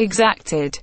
exacted.